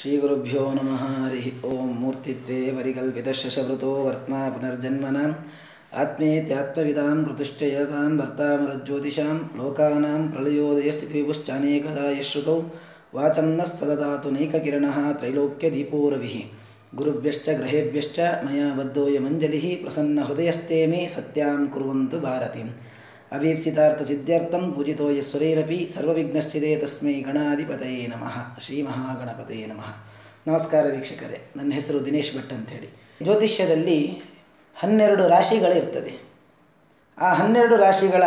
श्रीगुरुभ्यो नमः। हरिः ॐ मूर्तित्वे परिकल्पितशशभृतो वर्त्मा पुनर्जन्मनाम्। आत्मेत्यात्मविदां कृतुश्चयतां वर्तामरज्योतिषां लोकानां प्रलयोदयस्थितिविपुश्चानेकदा यश्रुतौ वाचं नः सददातु नैककिरणः त्रैलोक्यदीपोरविः। गुरुभ्यश्च ग्रहेभ्यश्च मया बद्धोऽयमञ्जलिः प्रसन्नहृदयस्ते मे सत्यां कुर्वन्तु भारतीम्। ಭಾರತೀಂ ಅಭೀಪ್ಸಿತಾರ್ಥಸಿದ್ಧ್ಯರ್ಥಂ ಪೂಜಿತೋ ಯಸ್ವರೈರಪಿ ಸರ್ವವಿಘ್ನಶ್ಚಿದೆ ತಸ್ಮೈ ಗಣಾಧಿಪತಯೇ ನಮಃ ಶ್ರೀ ಮಹಾಗಣಪತಯೇ ನಮಃ ನಮಸ್ಕಾರ ವೀಕ್ಷಕರೇ, ನನ್ನ ಹೆಸರು ದಿನೇಶ್ ಭಟ್ ಅಂಥೇಳಿ. ಜ್ಯೋತಿಷ್ಯದಲ್ಲಿ ಹನ್ನೆರಡು ರಾಶಿಗಳಿರ್ತದೆ. ಆ ಹನ್ನೆರಡು ರಾಶಿಗಳ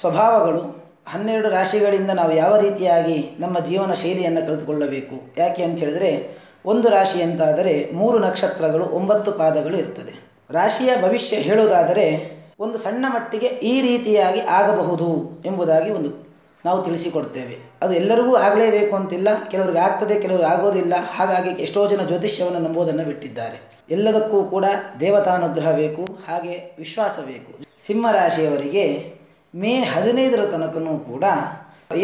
ಸ್ವಭಾವಗಳು, ಹನ್ನೆರಡು ರಾಶಿಗಳಿಂದ ನಾವು ಯಾವ ರೀತಿಯಾಗಿ ನಮ್ಮ ಜೀವನ ಶೈಲಿಯನ್ನು ಕಲಿತುಕೊಳ್ಳಬೇಕು ಯಾಕೆ ಅಂತ ಹೇಳಿದರೆ ಒಂದು ರಾಶಿ ಅಂತಾದರೆ ಮೂರು ನಕ್ಷತ್ರಗಳು, ಒಂಬತ್ತು ಪಾದಗಳು ಇರ್ತದೆ. ರಾಶಿಯ ಭವಿಷ್ಯ ಹೇಳುವುದಾದರೆ ಒಂದು ಸಣ್ಣ ಮಟ್ಟಿಗೆ ಈ ರೀತಿಯಾಗಿ ಆಗಬಹುದು ಎಂಬುದಾಗಿ ಒಂದು ನಾವು ತಿಳಿಸಿಕೊಡ್ತೇವೆ. ಅದು ಎಲ್ಲರಿಗೂ ಆಗಲೇಬೇಕು ಅಂತಿಲ್ಲ, ಕೆಲವ್ರಿಗೆ ಆಗ್ತದೆ, ಕೆಲವ್ರಿಗೆ ಆಗೋದಿಲ್ಲ. ಹಾಗಾಗಿ ಎಷ್ಟೋ ಜನ ಜ್ಯೋತಿಷ್ಯವನ್ನು ನಂಬುವುದನ್ನು ಬಿಟ್ಟಿದ್ದಾರೆ. ಎಲ್ಲದಕ್ಕೂ ಕೂಡ ದೇವತಾನುಗ್ರಹ ಬೇಕು, ಹಾಗೆ ವಿಶ್ವಾಸ ಬೇಕು. ಸಿಂಹರಾಶಿಯವರಿಗೆ ಮೇ ಹದಿನೈದರ ತನಕನೂ ಕೂಡ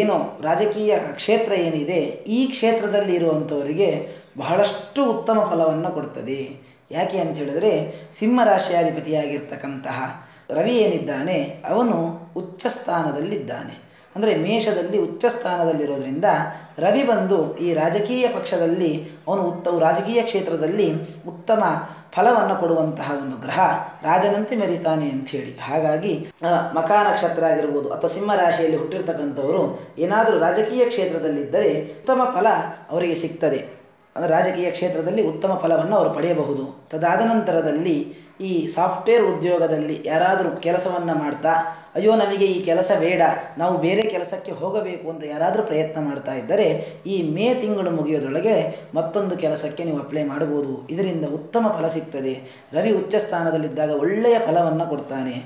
ಏನು ರಾಜಕೀಯ ಕ್ಷೇತ್ರ ಏನಿದೆ, ಈ ಕ್ಷೇತ್ರದಲ್ಲಿ ಇರುವಂಥವರಿಗೆ ಬಹಳಷ್ಟು ಉತ್ತಮ ಫಲವನ್ನು ಕೊಡ್ತದೆ. ಯಾಕೆ ಅಂತ ಹೇಳಿದರೆ ಸಿಂಹರಾಶಿಯಾಧಿಪತಿಯಾಗಿರ್ತಕ್ಕಂತಹ ರವಿ ಏನಿದ್ದಾನೆ, ಅವನು ಉಚ್ಚ ಸ್ಥಾನದಲ್ಲಿದ್ದಾನೆ ಅಂದರೆ ಮೇಷದಲ್ಲಿ ಉಚ್ಚ ಸ್ಥಾನದಲ್ಲಿರೋದ್ರಿಂದ ರವಿ ಬಂದು ಈ ರಾಜಕೀಯ ಪಕ್ಷದಲ್ಲಿ, ಅವನು ಉತ್ತ ರಾಜಕೀಯ ಕ್ಷೇತ್ರದಲ್ಲಿ ಉತ್ತಮ ಫಲವನ್ನು ಕೊಡುವಂತಹ ಒಂದು ಗ್ರಹ ರಾಜನಂತೆ ಮೆರಿತಾನೆ ಅಂಥೇಳಿ. ಹಾಗಾಗಿ ಮಕ ನಕ್ಷತ್ರ ಆಗಿರ್ಬೋದು ಅಥವಾ ಸಿಂಹ ರಾಶಿಯಲ್ಲಿ ಹುಟ್ಟಿರ್ತಕ್ಕಂಥವರು ಏನಾದರೂ ರಾಜಕೀಯ ಕ್ಷೇತ್ರದಲ್ಲಿದ್ದರೆ ಉತ್ತಮ ಫಲ ಅವರಿಗೆ ಸಿಗ್ತದೆ. ಅಂದರೆ ರಾಜಕೀಯ ಕ್ಷೇತ್ರದಲ್ಲಿ ಉತ್ತಮ ಫಲವನ್ನು ಅವರು ಪಡೆಯಬಹುದು. ತದಾದ ನಂತರದಲ್ಲಿ ಈ ಸಾಫ್ಟ್ವೇರ್ ಉದ್ಯೋಗದಲ್ಲಿ ಯಾರಾದರೂ ಕೆಲಸವನ್ನು ಮಾಡ್ತಾ, ಅಯ್ಯೋ ನಮಗೆ ಈ ಕೆಲಸ ಬೇಡ, ನಾವು ಬೇರೆ ಕೆಲಸಕ್ಕೆ ಹೋಗಬೇಕು ಅಂತ ಯಾರಾದರೂ ಪ್ರಯತ್ನ ಮಾಡ್ತಾ ಇದ್ದರೆ, ಈ ಮೇ ತಿಂಗಳು ಮುಗಿಯೋದ್ರೊಳಗೆ ಮತ್ತೊಂದು ಕೆಲಸಕ್ಕೆ ನೀವು ಅಪ್ಲೈ ಮಾಡ್ಬೋದು ಇದರಿಂದ ಉತ್ತಮ ಫಲ ಸಿಗ್ತದೆ. ರವಿ ಉಚ್ಚ ಸ್ಥಾನದಲ್ಲಿದ್ದಾಗ ಒಳ್ಳೆಯ ಫಲವನ್ನು ಕೊಡ್ತಾನೆ.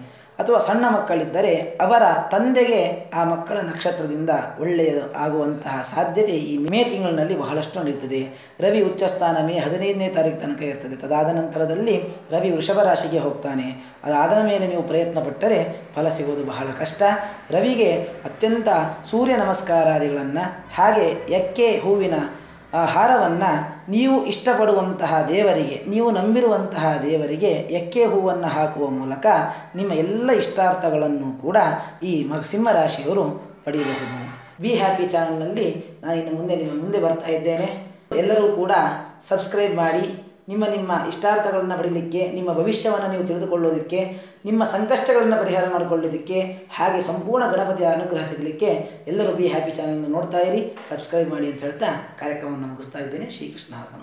ಅಥವಾ ಸಣ್ಣ ಮಕ್ಕಳಿದ್ದರೆ ಅವರ ತಂದೆಗೆ ಆ ಮಕ್ಕಳ ನಕ್ಷತ್ರದಿಂದ ಒಳ್ಳೆಯದು ಆಗುವಂತಹ ಸಾಧ್ಯತೆ ಈ ಮೇ ತಿಂಗಳಿನಲ್ಲಿ ಬಹಳಷ್ಟು ನಡೀತದೆ. ರವಿ ಉಚ್ಚಸ್ಥಾನ ಮೇ ಹದಿನೈದನೇ ತಾರೀಕು ತನಕ ಇರ್ತದೆ. ತದಾದ ನಂತರದಲ್ಲಿ ರವಿ ವೃಷಭ ರಾಶಿಗೆ ಹೋಗ್ತಾನೆ. ಅದಾದ ಮೇಲೆ ನೀವು ಪ್ರಯತ್ನ ಪಟ್ಟರೆ ಫಲ ಸಿಗೋದು ಬಹಳ ಕಷ್ಟ. ರವಿಗೆ ಅತ್ಯಂತ ಸೂರ್ಯ ನಮಸ್ಕಾರಾದಿಗಳನ್ನು ಹಾಗೆ ಎಕ್ಕೆ ಹೂವಿನ ಹಾರವನ್ನು ನೀವು ಇಷ್ಟಪಡುವಂತಹ ದೇವರಿಗೆ, ನೀವು ನಂಬಿರುವಂತಹ ದೇವರಿಗೆ ಎಕ್ಕೆ ಹೂವನ್ನು ಹಾಕುವ ಮೂಲಕ ನಿಮ್ಮ ಎಲ್ಲ ಇಷ್ಟಾರ್ಥಗಳನ್ನು ಕೂಡ ಈ ಮಗ ಸಿಂಹರಾಶಿಯವರು ಪಡೆಯಬಹುದು. ಬಿ ಹ್ಯಾಪಿ ಚಾನಲ್ನಲ್ಲಿ ನಾನು ಇನ್ನು ಮುಂದೆ ನಿಮ್ಮ ಮುಂದೆ ಬರ್ತಾ ಇದ್ದೇನೆ. ಎಲ್ಲರೂ ಕೂಡ ಸಬ್ಸ್ಕ್ರೈಬ್ ಮಾಡಿ ನಿಮ್ಮ ನಿಮ್ಮ ಇಷ್ಟಾರ್ಥಗಳನ್ನು ಪಡೀಲಿಕ್ಕೆ ನಿಮ್ಮ ಭವಿಷ್ಯವನ್ನು ನೀವು ತಿಳಿದುಕೊಳ್ಳೋದಕ್ಕೆ, ನಿಮ್ಮ ಸಂಕಷ್ಟಗಳನ್ನು ಪರಿಹಾರ ಮಾಡಿಕೊಳ್ಳೋದಕ್ಕೆ ಹಾಗೆ ಸಂಪೂರ್ಣ ಗಣಪತಿಯ ಅನುಗ್ರಹ ಸಿಗಲಿಕ್ಕೆ ಎಲ್ಲರೂ ಬಿ ಹ್ಯಾಪಿ ಚಾನಲ್ನ ನೋಡ್ತಾ ಇರಿ. ಸಬ್ಸ್ಕ್ರೈಬ್ ಮಾಡಿ ಅಂತ ಹೇಳ್ತಾ ಕಾರ್ಯಕ್ರಮವನ್ನು ಮುಗಿಸ್ತಾ ಇದ್ದೇನೆ. ಶ್ರೀಕೃಷ್ಣ ಅರ್ಪಣ